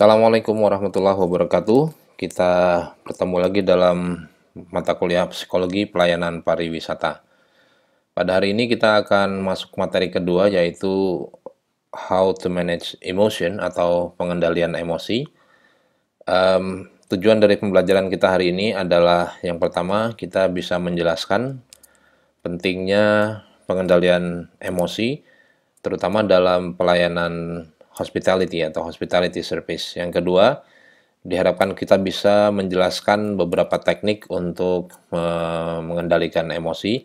Assalamualaikum warahmatullahi wabarakatuh. Kita bertemu lagi dalam mata kuliah psikologi pelayanan pariwisata. Pada hari ini kita akan masuk materi kedua yaitu how to manage emotion atau pengendalian emosi. Um, tujuan dari pembelajaran kita hari ini adalah yang pertama kita bisa menjelaskan pentingnya pengendalian emosi terutama dalam pelayanan hospitality atau hospitality service. Yang kedua, diharapkan kita bisa menjelaskan beberapa teknik untuk mengendalikan emosi.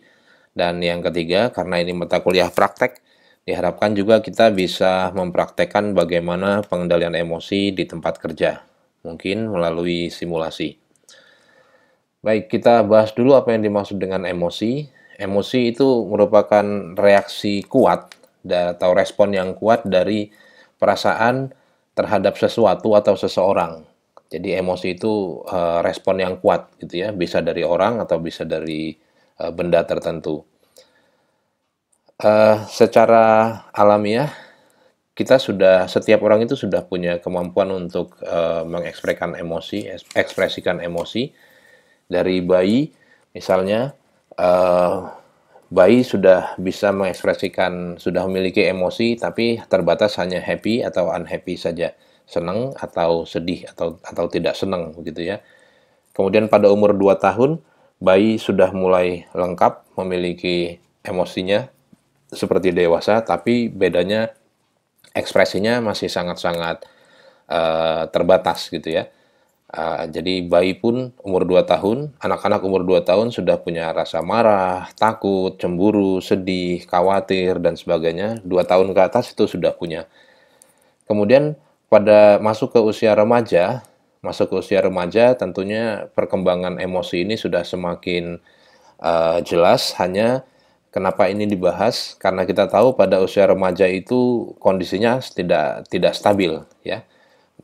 Dan yang ketiga, karena ini mata kuliah praktek, diharapkan juga kita bisa mempraktekkan bagaimana pengendalian emosi di tempat kerja, mungkin melalui simulasi. Baik, kita bahas dulu apa yang dimaksud dengan emosi. Emosi itu merupakan reaksi kuat atau respon yang kuat dari perasaan terhadap sesuatu atau seseorang. Jadi emosi itu uh, respon yang kuat gitu ya, bisa dari orang atau bisa dari uh, benda tertentu. Uh, secara alamiah kita sudah setiap orang itu sudah punya kemampuan untuk uh, mengekspresikan emosi, ekspresikan emosi dari bayi misalnya uh, bayi sudah bisa mengekspresikan, sudah memiliki emosi, tapi terbatas hanya happy atau unhappy saja, senang atau sedih atau atau tidak senang begitu ya. Kemudian pada umur 2 tahun, bayi sudah mulai lengkap memiliki emosinya seperti dewasa, tapi bedanya ekspresinya masih sangat-sangat uh, terbatas gitu ya. Uh, jadi bayi pun umur 2 tahun, anak-anak umur 2 tahun sudah punya rasa marah, takut, cemburu, sedih, khawatir, dan sebagainya. 2 tahun ke atas itu sudah punya. Kemudian pada masuk ke usia remaja, masuk ke usia remaja tentunya perkembangan emosi ini sudah semakin uh, jelas, hanya kenapa ini dibahas karena kita tahu pada usia remaja itu kondisinya tidak tidak stabil ya.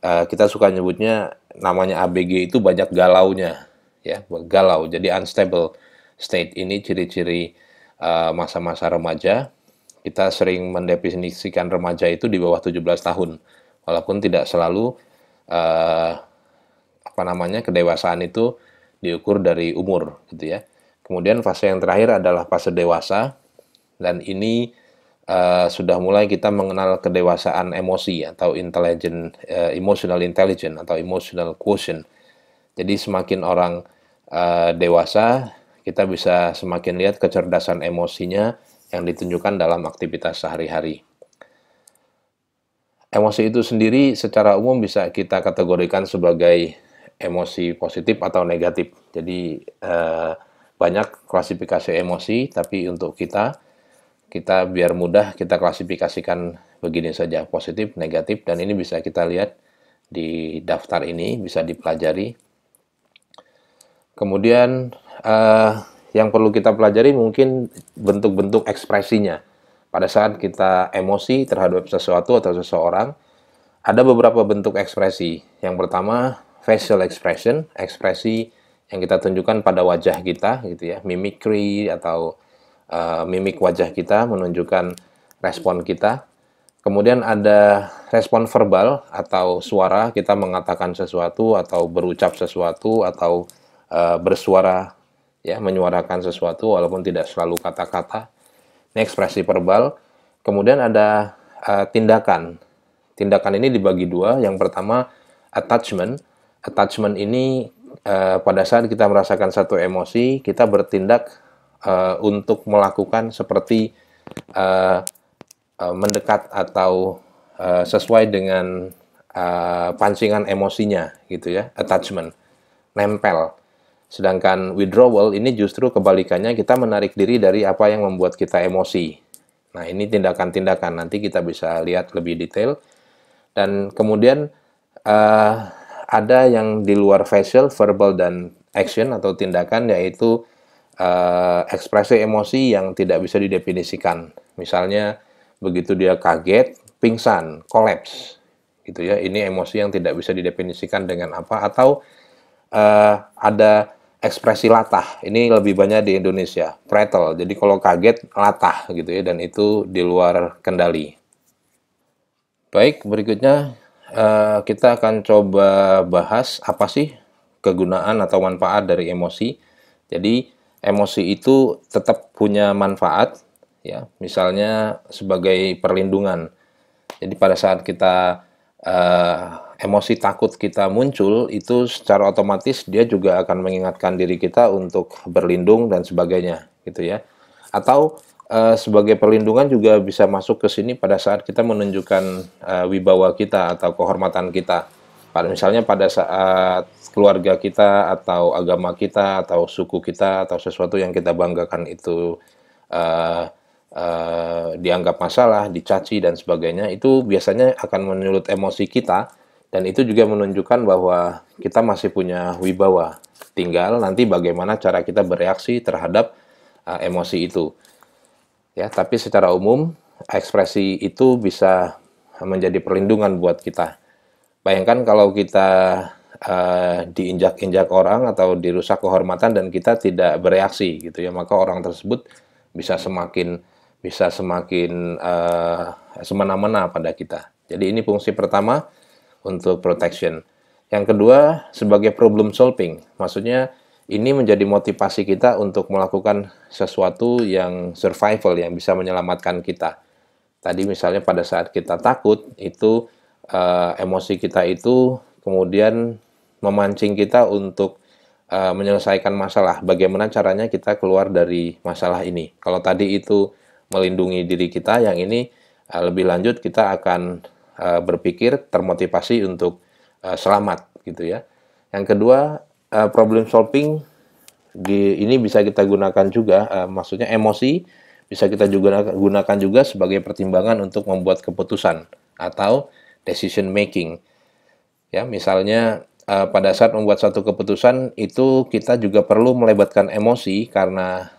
Uh, kita suka nyebutnya namanya ABG itu banyak galaunya ya galau. Jadi unstable state ini ciri-ciri uh, masa-masa remaja. Kita sering mendefinisikan remaja itu di bawah 17 tahun. Walaupun tidak selalu uh, apa namanya kedewasaan itu diukur dari umur gitu ya. Kemudian fase yang terakhir adalah fase dewasa. Dan ini uh, sudah mulai kita mengenal kedewasaan emosi atau intelligent uh, emotional intelligence atau emotional quotient. Jadi semakin orang uh, dewasa, kita bisa semakin lihat kecerdasan emosinya yang ditunjukkan dalam aktivitas sehari-hari. Emosi itu sendiri secara umum bisa kita kategorikan sebagai emosi positif atau negatif. Jadi uh, banyak klasifikasi emosi, tapi untuk kita kita biar mudah kita klasifikasikan begini saja positif negatif dan ini bisa kita lihat di daftar ini bisa dipelajari. Kemudian uh, yang perlu kita pelajari mungkin bentuk-bentuk ekspresinya. Pada saat kita emosi terhadap sesuatu atau seseorang ada beberapa bentuk ekspresi. Yang pertama facial expression ekspresi yang kita tunjukkan pada wajah kita gitu ya mimicry atau uh, mimik wajah kita menunjukkan respon kita. Kemudian ada respon verbal atau suara kita mengatakan sesuatu atau berucap sesuatu atau uh, bersuara ya menyuarakan sesuatu walaupun tidak selalu kata-kata. Ini ekspresi verbal. Kemudian ada uh, tindakan. Tindakan ini dibagi dua. Yang pertama attachment. Attachment ini uh, pada saat kita merasakan satu emosi, kita bertindak uh, untuk melakukan seperti uh, uh, mendekat atau uh, sesuai dengan uh, pancingan emosinya gitu ya attachment nempel. Sedangkan withdrawal ini justru kebalikannya kita menarik diri dari apa yang membuat kita emosi. Nah ini tindakan-tindakan nanti kita bisa lihat lebih detail. Dan kemudian uh, ada yang di luar facial verbal dan action atau tindakan yaitu uh, ekspresi emosi yang tidak bisa didefinisikan. Misalnya begitu dia kaget, pingsan, kolaps, gitu ya. Ini emosi yang tidak bisa didefinisikan dengan apa atau uh, ada ekspresi latah. Ini lebih banyak di Indonesia, prattle. Jadi kalau kaget latah gitu ya dan itu di luar kendali. Baik, berikutnya uh, kita akan coba bahas apa sih kegunaan atau manfaat dari emosi. Jadi emosi itu tetap punya manfaat ya, misalnya sebagai perlindungan. Jadi pada saat kita uh, emosi takut kita muncul itu secara otomatis dia juga akan mengingatkan diri kita untuk berlindung dan sebagainya gitu ya. Atau uh, sebagai perlindungan juga bisa masuk ke sini pada saat kita menunjukkan uh, wibawa kita atau kehormatan kita. Pada misalnya pada saat keluarga kita atau agama kita atau suku kita atau sesuatu yang kita banggakan itu uh, uh, dianggap masalah, dicaci dan sebagainya, itu biasanya akan menyulut emosi kita dan itu juga menunjukkan bahwa kita masih punya wibawa. Tinggal nanti bagaimana cara kita bereaksi terhadap uh, emosi itu. Ya, tapi secara umum ekspresi itu bisa menjadi perlindungan buat kita. Bayangkan kalau kita uh, diinjak-injak orang atau dirusak kehormatan dan kita tidak bereaksi gitu ya, maka orang tersebut bisa semakin bisa semakin uh, semena-mena pada kita. Jadi ini fungsi pertama untuk protection. Yang kedua sebagai problem solving, maksudnya ini menjadi motivasi kita untuk melakukan sesuatu yang survival yang bisa menyelamatkan kita. Tadi misalnya pada saat kita takut itu uh, emosi kita itu kemudian memancing kita untuk uh, menyelesaikan masalah. Bagaimana caranya kita keluar dari masalah ini? Kalau tadi itu melindungi diri kita, yang ini uh, lebih lanjut kita akan uh, berpikir termotivasi untuk uh, selamat gitu ya. Yang kedua uh, problem solving di ini bisa kita gunakan juga, uh, maksudnya emosi bisa kita juga gunakan juga sebagai pertimbangan untuk membuat keputusan atau decision making. Ya, misalnya uh, pada saat membuat satu keputusan itu kita juga perlu melibatkan emosi karena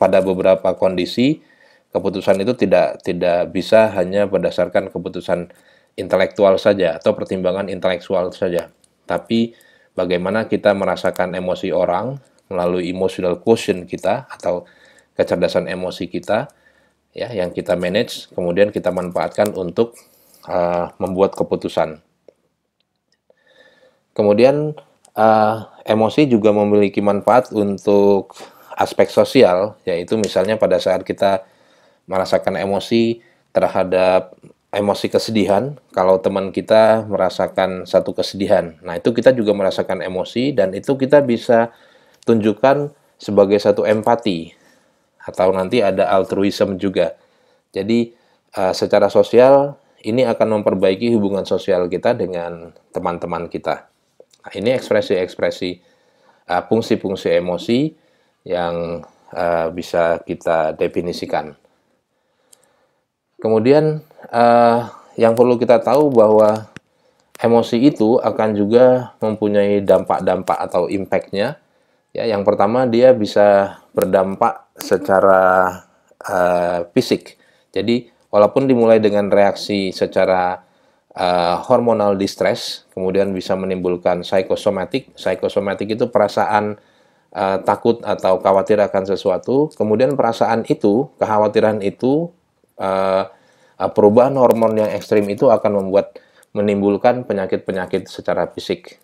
pada beberapa kondisi keputusan itu tidak tidak bisa hanya berdasarkan keputusan intelektual saja atau pertimbangan intelektual saja, tapi bagaimana kita merasakan emosi orang melalui emotional quotient kita atau kecerdasan emosi kita ya yang kita manage kemudian kita manfaatkan untuk uh, membuat keputusan. Kemudian uh, emosi juga memiliki manfaat untuk aspek sosial, yaitu misalnya pada saat kita merasakan emosi terhadap emosi kesedihan, kalau teman kita merasakan satu kesedihan. Nah, itu kita juga merasakan emosi dan itu kita bisa tunjukkan sebagai satu empati atau nanti ada altruism juga. Jadi, uh, secara sosial ini akan memperbaiki hubungan sosial kita dengan teman-teman kita. Nah, ini ekspresi-ekspresi uh, fungsi-fungsi emosi yang uh, bisa kita definisikan. Kemudian uh, yang perlu kita tahu bahwa emosi itu akan juga mempunyai dampak-dampak atau impact-nya. Ya, yang pertama dia bisa berdampak secara uh, fisik. Jadi walaupun dimulai dengan reaksi secara uh, hormonal distress, kemudian bisa menimbulkan psikosomatik. Psikosomatik itu perasaan uh, takut atau khawatir akan sesuatu, kemudian perasaan itu, kekhawatiran itu, uh, perubahan hormon yang ekstrim itu akan membuat menimbulkan penyakit-penyakit secara fisik.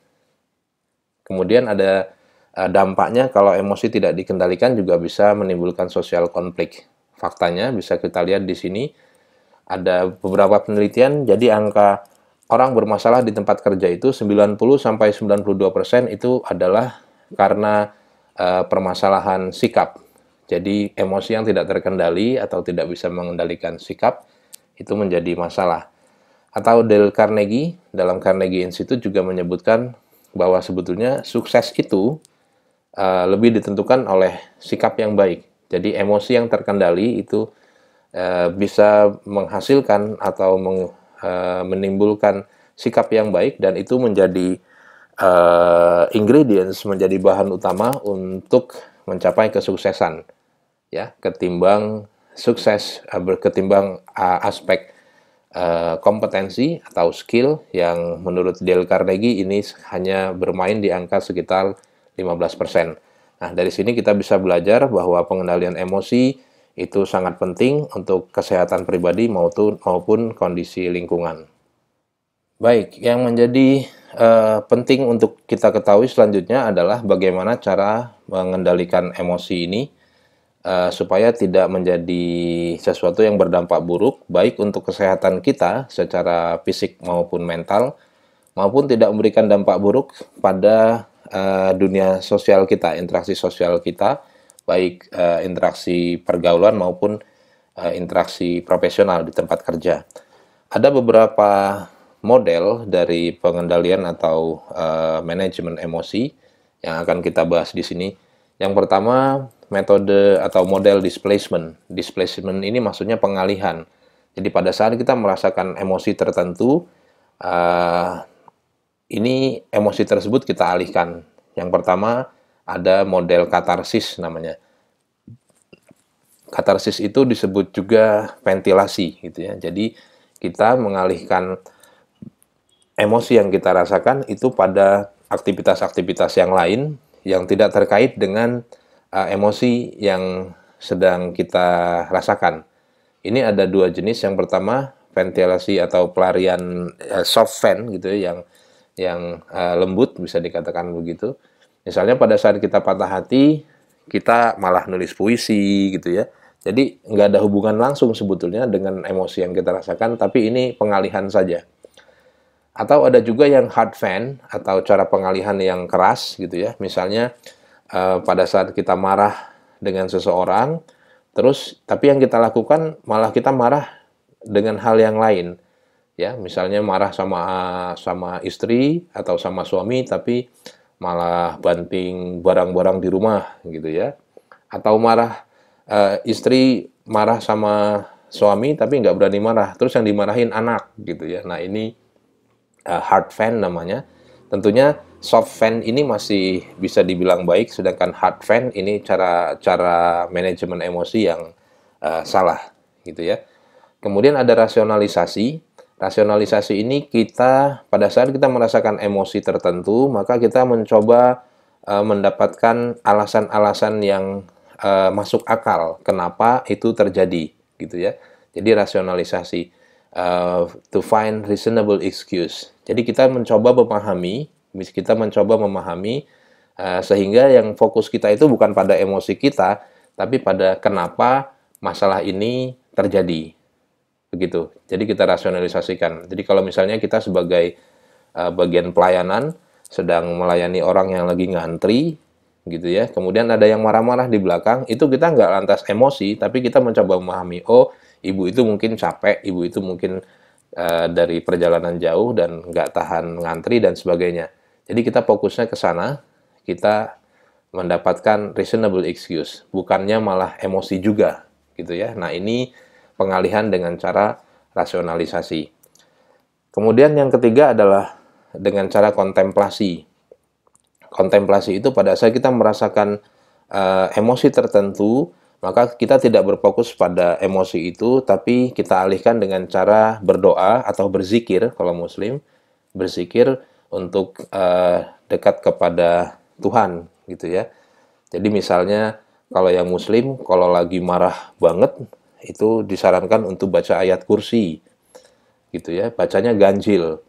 Kemudian ada dampaknya kalau emosi tidak dikendalikan juga bisa menimbulkan sosial konflik. Faktanya bisa kita lihat di sini ada beberapa penelitian jadi angka orang bermasalah di tempat kerja itu 90 sampai 92% itu adalah karena uh, permasalahan sikap. Jadi emosi yang tidak terkendali atau tidak bisa mengendalikan sikap itu menjadi masalah. Atau Dale Carnegie dalam Carnegie Institute juga menyebutkan bahwa sebetulnya sukses itu uh, lebih ditentukan oleh sikap yang baik. Jadi emosi yang terkendali itu Eh, bisa menghasilkan atau meng, uh, menimbulkan sikap yang baik dan itu menjadi uh, ingredients menjadi bahan utama untuk mencapai kesuksesan ya ketimbang sukses ketimbang uh, aspek uh, kompetensi atau skill yang menurut Dale Carnegie ini hanya bermain di angka sekitar 15%. Nah, dari sini kita bisa belajar bahwa pengendalian emosi itu sangat penting untuk kesehatan pribadi maupun, kondisi lingkungan. Baik, yang menjadi uh, penting untuk kita ketahui selanjutnya adalah bagaimana cara mengendalikan emosi ini uh, supaya tidak menjadi sesuatu yang berdampak buruk baik untuk kesehatan kita secara fisik maupun mental maupun tidak memberikan dampak buruk pada uh, dunia sosial kita, interaksi sosial kita, baik uh, interaksi pergaulan maupun uh, interaksi profesional di tempat kerja. Ada beberapa model dari pengendalian atau uh, manajemen emosi yang akan kita bahas di sini. Yang pertama, metode atau model displacement. Displacement ini maksudnya pengalihan. Jadi pada saat kita merasakan emosi tertentu, uh, ini emosi tersebut kita alihkan. Yang pertama ada model katarsis namanya. Katarsis itu disebut juga ventilasi gitu ya. Jadi kita mengalihkan emosi yang kita rasakan itu pada aktivitas-aktivitas yang lain yang tidak terkait dengan uh, emosi yang sedang kita rasakan. Ini ada dua jenis. Yang pertama ventilasi atau pelarian uh, soft fan gitu ya yang yang uh, lembut bisa dikatakan begitu. Misalnya pada saat kita patah hati, kita malah nulis puisi gitu ya. Jadi nggak ada hubungan langsung sebetulnya dengan emosi yang kita rasakan, tapi ini pengalihan saja. Atau ada juga yang hard fan atau cara pengalihan yang keras gitu ya. Misalnya uh, pada saat kita marah dengan seseorang, terus tapi yang kita lakukan malah kita marah dengan hal yang lain. Ya, misalnya marah sama sama istri atau sama suami tapi malah banting barang-barang di rumah gitu ya. Atau marah uh, istri marah sama suami tapi nggak berani marah, terus yang dimarahin anak gitu ya. Nah, ini uh, hard fan namanya. Tentunya soft fan ini masih bisa dibilang baik, sedangkan hard fan ini cara cara manajemen emosi yang uh, salah, gitu ya. Kemudian ada rasionalisasi. Rasionalisasi ini kita pada saat kita merasakan emosi tertentu, maka kita mencoba uh, mendapatkan alasan-alasan yang uh, masuk akal kenapa itu terjadi, gitu ya. Jadi rasionalisasi uh, to find reasonable excuse. Jadi kita mencoba memahami, kita mencoba memahami uh, sehingga yang fokus kita itu bukan pada emosi kita, tapi pada kenapa masalah ini terjadi. Begitu. Jadi kita rasionalisasikan. Jadi kalau misalnya kita sebagai uh, bagian pelayanan sedang melayani orang yang lagi ngantri gitu ya. Kemudian ada yang marah-marah di belakang, itu kita nggak lantas emosi, tapi kita mencoba memahami, oh ibu itu mungkin capek, ibu itu mungkin uh, dari perjalanan jauh dan nggak tahan ngantri dan sebagainya. Jadi kita fokusnya ke sana, kita mendapatkan reasonable excuse, bukannya malah emosi juga, gitu ya. Nah ini pengalihan dengan cara rasionalisasi. Kemudian yang ketiga adalah dengan cara kontemplasi. Kontemplasi itu pada saat kita merasakan uh, emosi tertentu, maka kita tidak berfokus pada emosi itu, tapi kita alihkan dengan cara berdoa atau berzikir kalau Muslim, berzikir untuk uh, dekat kepada Tuhan, gitu ya. Jadi misalnya kalau yang Muslim, kalau lagi marah banget, itu disarankan untuk baca ayat kursi, gitu ya. Bacanya ganjil.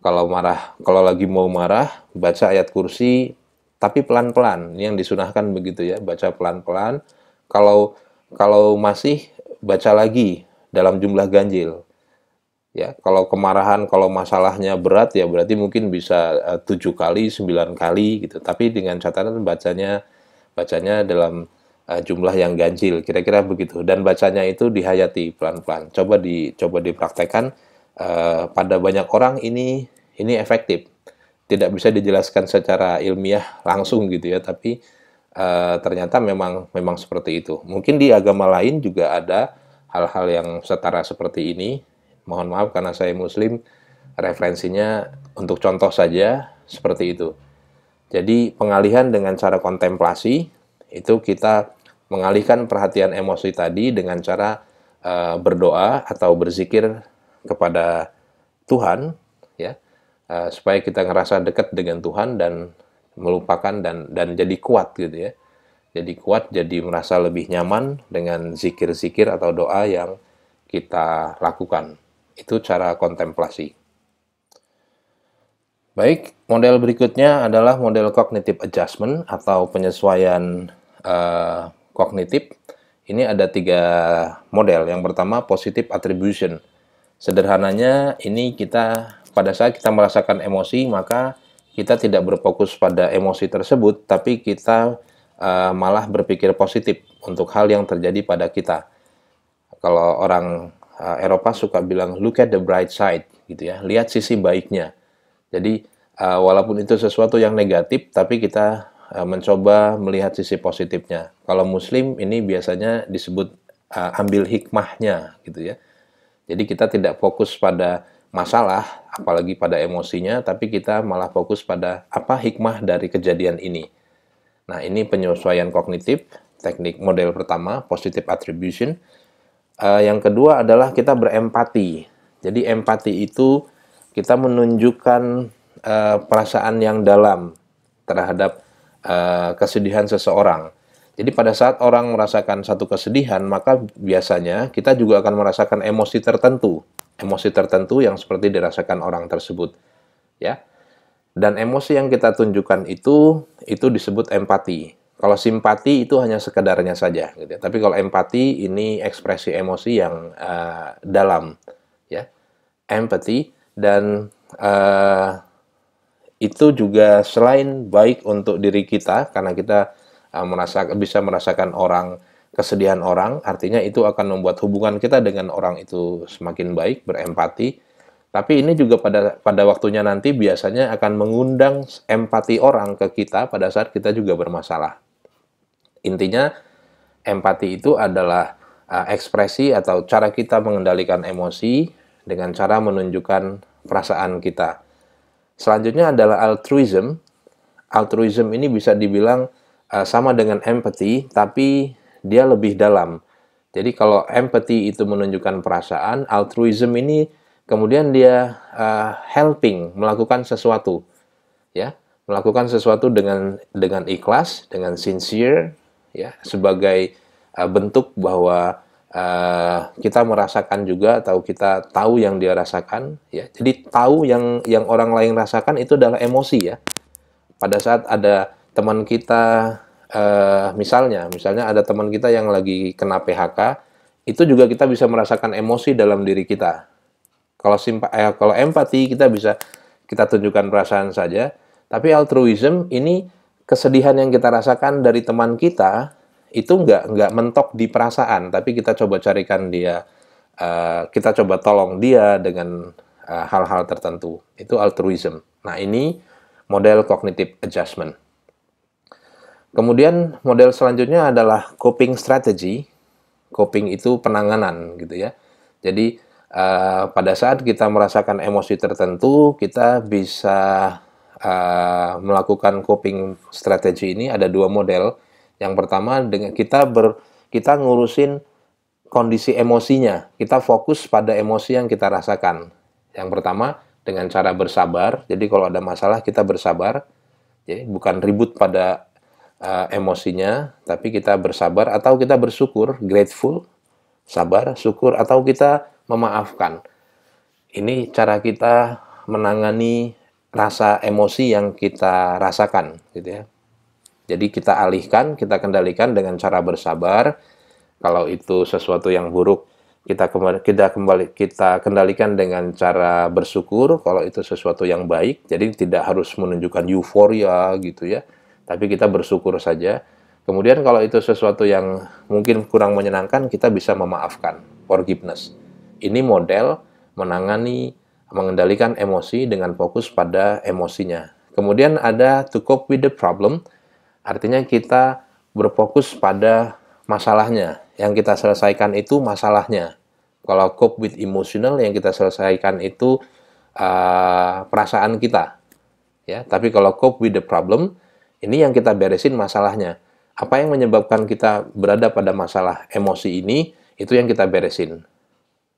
Kalau marah, kalau lagi mau marah, baca ayat kursi, tapi pelan-pelan. Yang disunahkan begitu ya, baca pelan-pelan kalau kalau masih baca lagi dalam jumlah ganjil. Ya, kalau kemarahan, kalau masalahnya berat ya berarti mungkin bisa eh, tujuh kali, sembilan kali gitu. Tapi dengan catatan bacanya bacanya dalam uh, jumlah yang ganjil, kira-kira begitu. Dan bacanya itu dihayati pelan-pelan. Coba di coba dipraktekkan uh, pada banyak orang ini ini efektif. Tidak bisa dijelaskan secara ilmiah langsung gitu ya, tapi uh, ternyata memang memang seperti itu. Mungkin di agama lain juga ada hal-hal yang setara seperti ini. Mohon maaf karena saya muslim, referensinya untuk contoh saja seperti itu. Jadi pengalihan dengan cara kontemplasi itu kita mengalihkan perhatian emosi tadi dengan cara uh, berdoa atau berzikir kepada Tuhan ya uh, supaya kita ngerasa dekat dengan Tuhan dan melupakan dan dan jadi kuat gitu ya. Jadi kuat, jadi merasa lebih nyaman dengan zikir-zikir atau doa yang kita lakukan. Itu cara kontemplasi. Baik, model berikutnya adalah model cognitive adjustment atau penyesuaian uh, kognitif. Ini ada tiga model. Yang pertama, positive attribution. Sederhananya, ini kita pada saat kita merasakan emosi, maka kita tidak berfokus pada emosi tersebut, tapi kita uh, malah berpikir positif untuk hal yang terjadi pada kita. Kalau orang uh, Eropa suka bilang look at the bright side, gitu ya, lihat sisi baiknya. Jadi uh, walaupun itu sesuatu yang negatif, tapi kita uh, mencoba melihat sisi positifnya. Kalau Muslim ini biasanya disebut uh, ambil hikmahnya, gitu ya. Jadi kita tidak fokus pada masalah, apalagi pada emosinya, tapi kita malah fokus pada apa hikmah dari kejadian ini. Nah, ini penyesuaian kognitif, teknik model pertama, positive attribution. Uh, yang kedua adalah kita berempati. Jadi empati itu kita menunjukkan uh, perasaan yang dalam terhadap uh, kesedihan seseorang. Jadi pada saat orang merasakan satu kesedihan, maka biasanya kita juga akan merasakan emosi tertentu, emosi tertentu yang seperti dirasakan orang tersebut, ya. Dan emosi yang kita tunjukkan itu itu disebut empati. Kalau simpati itu hanya sekedarnya saja, gitu. Ya. Tapi kalau empati ini ekspresi emosi yang uh, dalam, ya, empati dan uh, itu juga selain baik untuk diri kita karena kita uh, merasa bisa merasakan orang kesedihan orang artinya itu akan membuat hubungan kita dengan orang itu semakin baik berempati. Tapi ini juga pada pada waktunya nanti biasanya akan mengundang empati orang ke kita pada saat kita juga bermasalah. Intinya empati itu adalah uh, ekspresi atau cara kita mengendalikan emosi dengan cara menunjukkan perasaan kita Selanjutnya adalah altruism. Altruism ini bisa dibilang uh, sama dengan empathy, tapi dia lebih dalam. Jadi kalau empathy itu menunjukkan perasaan, altruism ini kemudian dia uh, helping melakukan sesuatu, ya, melakukan sesuatu dengan dengan ikhlas, dengan sincere, ya, sebagai uh, bentuk bahwa uh, kita merasakan juga atau kita tahu yang dia rasakan ya. Jadi tahu yang yang orang lain rasakan itu adalah emosi ya. Pada saat ada teman kita uh, misalnya misalnya ada teman kita yang lagi kena PHK itu juga kita bisa merasakan emosi dalam diri kita. Kalau simpa eh, kalau empati kita bisa kita tunjukkan perasaan saja. Tapi altruism ini kesedihan yang kita rasakan dari teman kita itu nggak nggak mentok di perasaan, tapi kita coba carikan dia, uh, kita coba tolong dia dengan eh, hal-hal uh, tertentu. Itu altruism. Nah ini model cognitive adjustment. Kemudian model selanjutnya adalah coping strategy. Coping itu penanganan gitu ya. Jadi uh, pada saat kita merasakan emosi tertentu, kita bisa uh, melakukan coping strategi ini ada dua model yang pertama dengan kita ber kita ngurusin kondisi emosinya. Kita fokus pada emosi yang kita rasakan. Yang pertama dengan cara bersabar. Jadi kalau ada masalah kita bersabar. Ya, bukan ribut pada uh, emosinya, tapi kita bersabar atau kita bersyukur, grateful, sabar, syukur atau kita memaafkan. Ini cara kita menangani rasa emosi yang kita rasakan, gitu ya. Jadi kita alihkan, kita kendalikan dengan cara bersabar. Kalau itu sesuatu yang buruk, kita kembali kita kembali kita kendalikan dengan cara bersyukur. Kalau itu sesuatu yang baik, jadi tidak harus menunjukkan euforia gitu ya. Tapi kita bersyukur saja. Kemudian kalau itu sesuatu yang mungkin kurang menyenangkan, kita bisa memaafkan, forgiveness. Ini model menangani, mengendalikan emosi dengan fokus pada emosinya. Kemudian ada to cope with the problem, Artinya kita berfokus pada masalahnya. Yang kita selesaikan itu masalahnya. Kalau cope with emotional yang kita selesaikan itu uh, perasaan kita. Ya, tapi kalau cope with the problem, ini yang kita beresin masalahnya. Apa yang menyebabkan kita berada pada masalah emosi ini, itu yang kita beresin.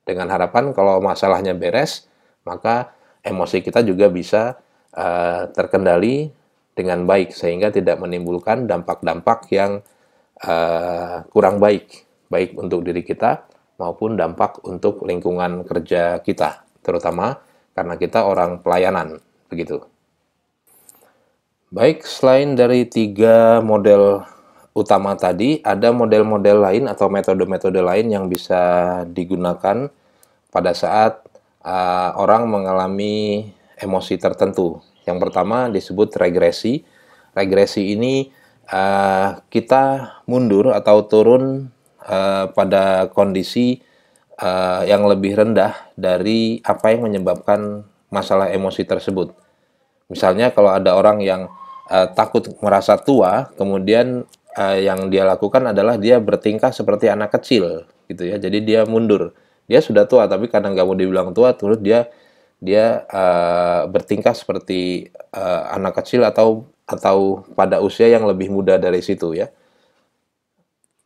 Dengan harapan kalau masalahnya beres, maka emosi kita juga bisa uh, terkendali dengan baik sehingga tidak menimbulkan dampak-dampak yang uh, kurang baik baik untuk diri kita maupun dampak untuk lingkungan kerja kita terutama karena kita orang pelayanan begitu Baik, selain dari tiga model utama tadi, ada model-model lain atau metode-metode lain yang bisa digunakan pada saat uh, orang mengalami emosi tertentu. Yang pertama disebut regresi. Regresi ini uh, kita mundur atau turun uh, pada kondisi uh, yang lebih rendah dari apa yang menyebabkan masalah emosi tersebut. Misalnya kalau ada orang yang uh, takut merasa tua, kemudian uh, yang dia lakukan adalah dia bertingkah seperti anak kecil, gitu ya. Jadi dia mundur. Dia sudah tua, tapi karena nggak mau dibilang tua, terus dia dia uh, bertingkah seperti uh, anak kecil atau atau pada usia yang lebih muda dari situ ya.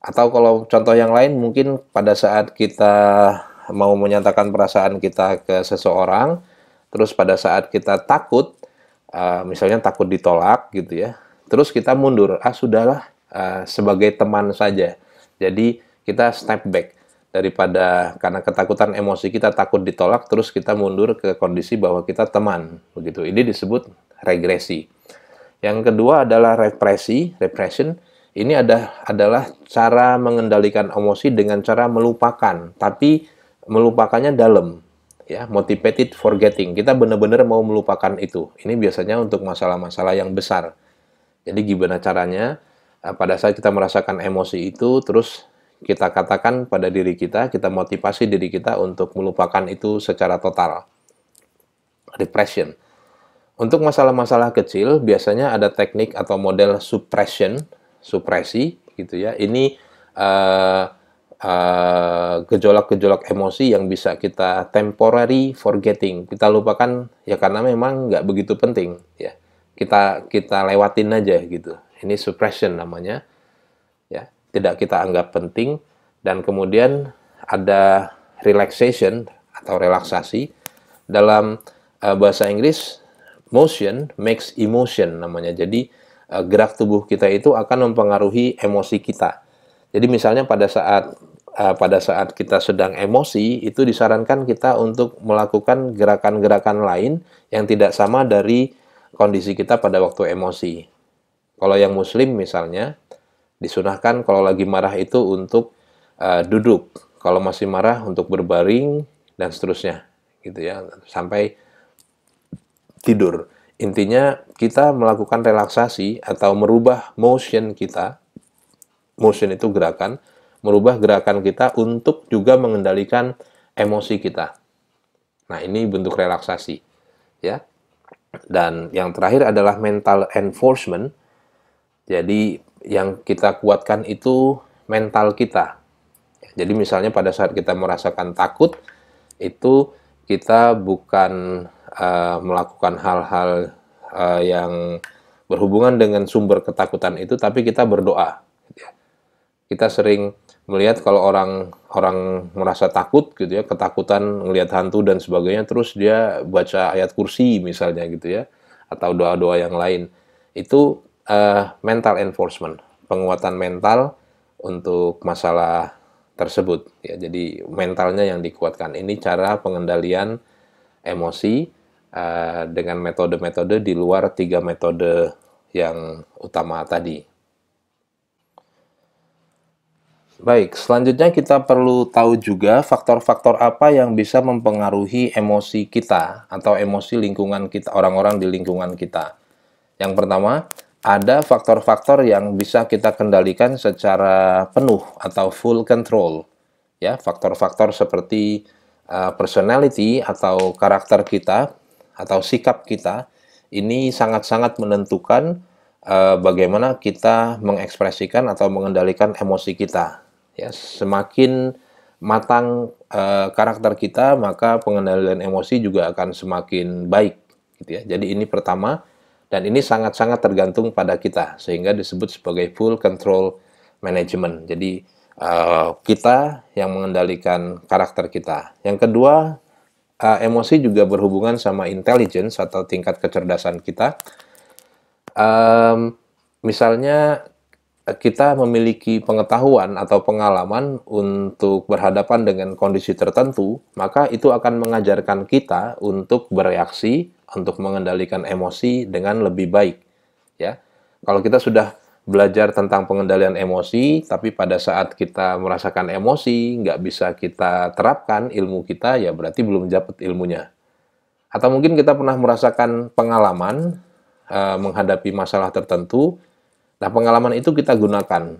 Atau kalau contoh yang lain mungkin pada saat kita mau menyatakan perasaan kita ke seseorang, terus pada saat kita takut, uh, misalnya takut ditolak gitu ya terus kita mundur ah sudahlah uh, sebagai teman saja jadi kita step back daripada karena ketakutan emosi kita takut ditolak terus kita mundur ke kondisi bahwa kita teman begitu. Ini disebut regresi. Yang kedua adalah represi repression. Ini ada adalah cara mengendalikan emosi dengan cara melupakan tapi melupakannya dalam ya motivated forgetting. Kita benar-benar mau melupakan itu. Ini biasanya untuk masalah-masalah yang besar. Jadi gimana caranya eh, pada saat kita merasakan emosi itu terus kita katakan pada diri kita kita motivasi diri kita untuk melupakan itu secara total. Repression. Untuk masalah-masalah kecil biasanya ada teknik atau model suppression supresi gitu ya. Ini uh, Eh, gejolak-gejolak uh, emosi yang bisa kita temporary forgetting. Kita lupakan ya karena memang nggak begitu penting ya. Kita kita lewatin aja gitu. Ini suppression namanya. ya tidak kita anggap penting dan kemudian ada relaxation atau relaksasi dalam uh, bahasa Inggris motion makes emotion namanya jadi uh, gerak tubuh kita itu akan mempengaruhi emosi kita jadi misalnya pada saat uh, pada saat kita sedang emosi itu disarankan kita untuk melakukan gerakan-gerakan lain yang tidak sama dari kondisi kita pada waktu emosi. Kalau yang muslim misalnya disunahkan kalau lagi marah itu untuk uh, duduk, kalau masih marah untuk berbaring dan seterusnya gitu ya sampai tidur. Intinya kita melakukan relaksasi atau merubah motion kita motion itu gerakan, merubah gerakan kita untuk juga mengendalikan emosi kita. Nah, ini bentuk relaksasi, ya. Dan yang terakhir adalah mental enforcement. Jadi, yang kita kuatkan itu mental kita. Jadi, misalnya pada saat kita merasakan takut, itu kita bukan uh, melakukan hal-hal uh, yang berhubungan dengan sumber ketakutan itu, tapi kita berdoa kita sering melihat kalau orang orang merasa takut gitu ya, ketakutan melihat hantu dan sebagainya, terus dia baca ayat kursi misalnya gitu ya, atau doa-doa yang lain. Itu uh, mental enforcement, penguatan mental untuk masalah tersebut ya. Jadi mentalnya yang dikuatkan. Ini cara pengendalian emosi uh, dengan metode-metode di luar tiga metode yang utama tadi. Baik, selanjutnya kita perlu tahu juga faktor-faktor apa yang bisa mempengaruhi emosi kita atau emosi lingkungan kita, orang-orang di lingkungan kita. Yang pertama, ada faktor-faktor yang bisa kita kendalikan secara penuh atau full control. Ya, faktor-faktor seperti uh, personality atau karakter kita atau sikap kita ini sangat-sangat menentukan uh, bagaimana kita mengekspresikan atau mengendalikan emosi kita ya. Semakin matang uh, karakter kita maka pengendalian emosi juga akan semakin baik gitu ya. Jadi ini pertama dan ini sangat-sangat tergantung pada kita sehingga disebut sebagai full control management. Jadi uh, kita yang mengendalikan karakter kita. Yang kedua uh, emosi juga berhubungan sama intelligence atau tingkat kecerdasan kita. Um, misalnya kita memiliki pengetahuan atau pengalaman untuk berhadapan dengan kondisi tertentu, maka itu akan mengajarkan kita untuk bereaksi, untuk mengendalikan emosi dengan lebih baik. Ya, kalau kita sudah belajar tentang pengendalian emosi, tapi pada saat kita merasakan emosi, nggak bisa kita terapkan ilmu kita, ya berarti belum dapat ilmunya. Atau mungkin kita pernah merasakan pengalaman uh, menghadapi masalah tertentu, nah pengalaman itu kita gunakan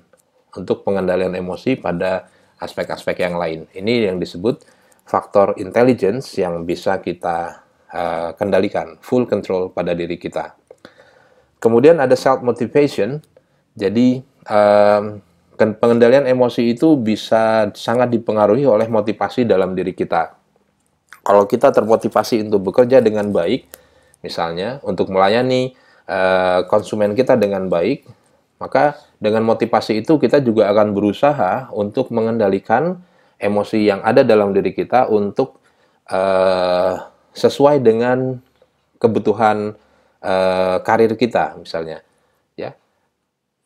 untuk pengendalian emosi pada aspek-aspek yang lain. Ini yang disebut faktor intelligence yang bisa kita uh, kendalikan, full control pada diri kita. Kemudian ada self motivation, jadi um, pengendalian emosi itu bisa sangat dipengaruhi oleh motivasi dalam diri kita. Kalau kita termotivasi untuk bekerja dengan baik, misalnya untuk melayani uh, konsumen kita dengan baik, maka dengan motivasi itu kita juga akan berusaha untuk mengendalikan emosi yang ada dalam diri kita untuk uh, sesuai dengan kebutuhan uh, karir kita, misalnya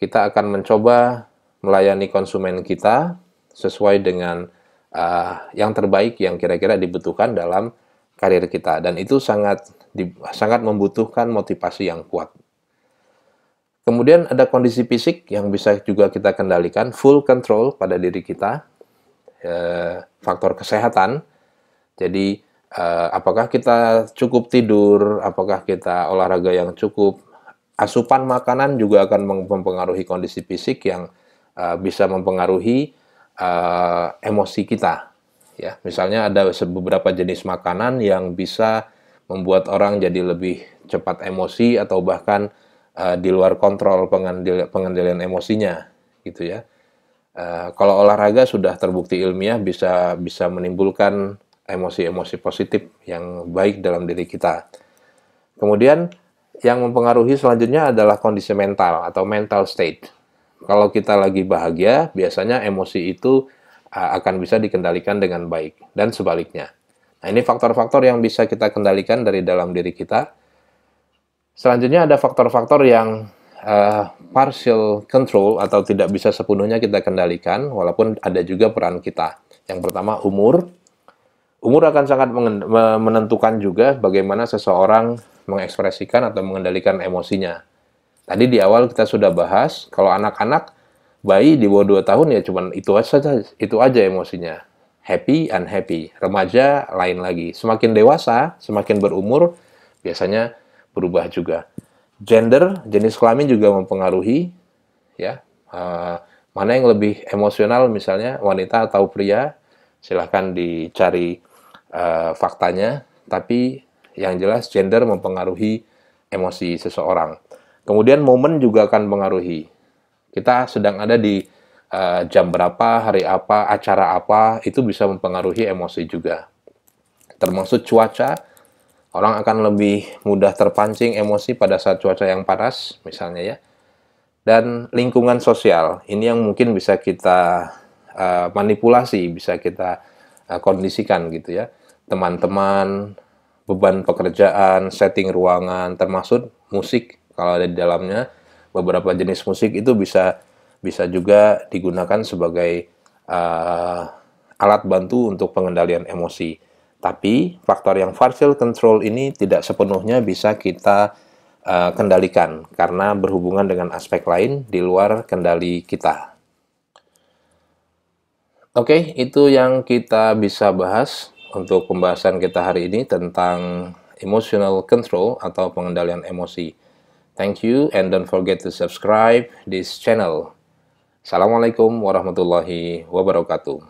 kita akan mencoba melayani konsumen kita sesuai dengan uh, yang terbaik yang kira-kira dibutuhkan dalam karir kita dan itu sangat di, sangat membutuhkan motivasi yang kuat. Kemudian ada kondisi fisik yang bisa juga kita kendalikan, full control pada diri kita, eh, faktor kesehatan. Jadi eh, apakah kita cukup tidur, apakah kita olahraga yang cukup, asupan makanan juga akan mempengaruhi kondisi fisik yang uh, bisa mempengaruhi uh, emosi kita. Ya, misalnya ada beberapa jenis makanan yang bisa membuat orang jadi lebih cepat emosi atau bahkan uh, di luar kontrol pengendalian emosinya, gitu ya. Uh, kalau olahraga sudah terbukti ilmiah bisa bisa menimbulkan emosi-emosi positif yang baik dalam diri kita. Kemudian yang mempengaruhi selanjutnya adalah kondisi mental atau mental state. Kalau kita lagi bahagia, biasanya emosi itu akan bisa dikendalikan dengan baik dan sebaliknya. Nah, ini faktor-faktor yang bisa kita kendalikan dari dalam diri kita. Selanjutnya ada faktor-faktor yang uh, partial control atau tidak bisa sepenuhnya kita kendalikan, walaupun ada juga peran kita. Yang pertama umur. Umur akan sangat menentukan juga bagaimana seseorang mengekspresikan atau mengendalikan emosinya. Tadi di awal kita sudah bahas, kalau anak-anak, bayi di bawah 2 tahun ya cuman itu aja, itu aja emosinya. Happy, unhappy. Remaja, lain lagi. Semakin dewasa, semakin berumur, biasanya berubah juga. Gender, jenis kelamin juga mempengaruhi, ya. Uh, mana yang lebih emosional misalnya, wanita atau pria, silahkan dicari uh, faktanya. Tapi yang jelas gender mempengaruhi emosi seseorang. Kemudian momen juga akan mengaruhi. Kita sedang ada di uh, jam berapa, hari apa, acara apa, itu bisa mempengaruhi emosi juga. Termasuk cuaca, orang akan lebih mudah terpancing emosi pada saat cuaca yang panas, misalnya ya. Dan lingkungan sosial, ini yang mungkin bisa kita uh, manipulasi, bisa kita uh, kondisikan gitu ya. Teman-teman, beban pekerjaan, setting ruangan, termasuk musik kalau ada di dalamnya. Beberapa jenis musik itu bisa bisa juga digunakan sebagai uh, alat bantu untuk pengendalian emosi. Tapi faktor yang partial control ini tidak sepenuhnya bisa kita uh, kendalikan karena berhubungan dengan aspek lain di luar kendali kita. Oke, okay, itu yang kita bisa bahas untuk pembahasan kita hari ini tentang emotional control atau pengendalian emosi. Thank you and don't forget to subscribe this channel. Assalamualaikum warahmatullahi wabarakatuh.